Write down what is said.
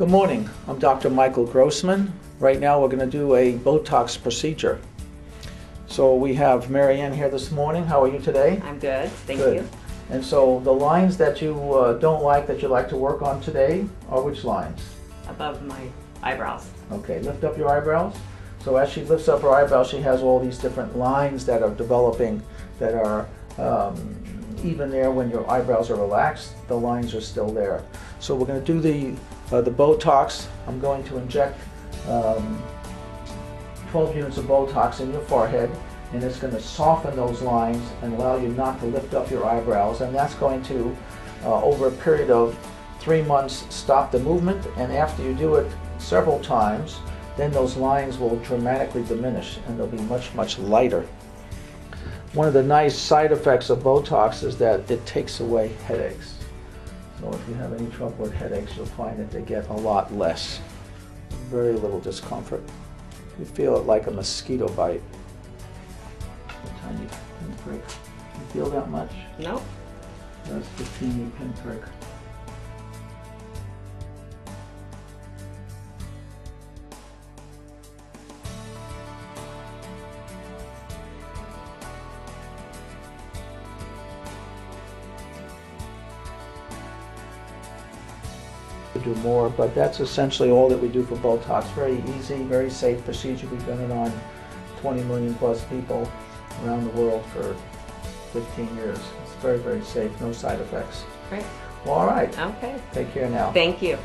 Good morning. I'm Dr. Michael Grossman. Right now, we're going to do a Botox procedure. So we have Mary Ann here this morning. How are you today? I'm good, thank Good. you. And so the lines that you uh, don't like that you like to work on today are which lines? Above my eyebrows. Okay, lift up your eyebrows. So as she lifts up her eyebrows, she has all these different lines that are developing that are um, even there when your eyebrows are relaxed, the lines are still there. So we're going to do the uh, the Botox. I'm going to inject um, 12 units of Botox in your forehead, and it's going to soften those lines and allow you not to lift up your eyebrows. And that's going to, uh, over a period of three months, stop the movement. And after you do it several times, then those lines will dramatically diminish and they'll be much, much lighter. One of the nice side effects of Botox is that it takes away headaches. So if you have any trouble with headaches, you'll find that they get a lot less. Very little discomfort. You feel it like a mosquito bite. A tiny pinprick. You feel that much? Nope. That's the teeny pinprick. Do more, but that's essentially all that we do for Botox. Very easy, very safe procedure. We've done it on 20 million plus people around the world for 15 years. It's very, very safe, no side effects. Great. Well, all right. Okay. Take care now. Thank you.